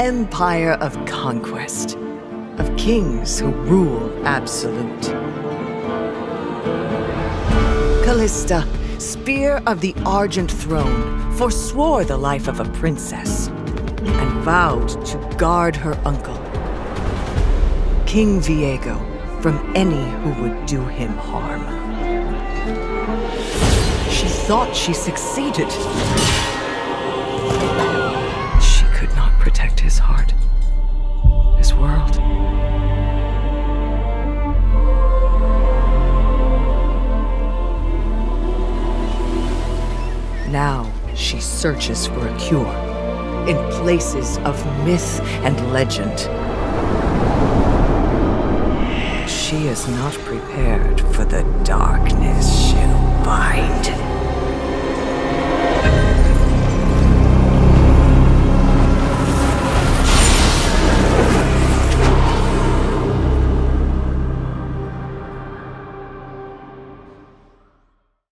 empire of conquest, of kings who rule absolute. Kalista, spear of the Argent Throne, forswore the life of a princess and vowed to guard her uncle, King Viego, from any who would do him harm. She thought she succeeded. Protect his heart, his world. Now she searches for a cure in places of myth and legend. She is not prepared for the.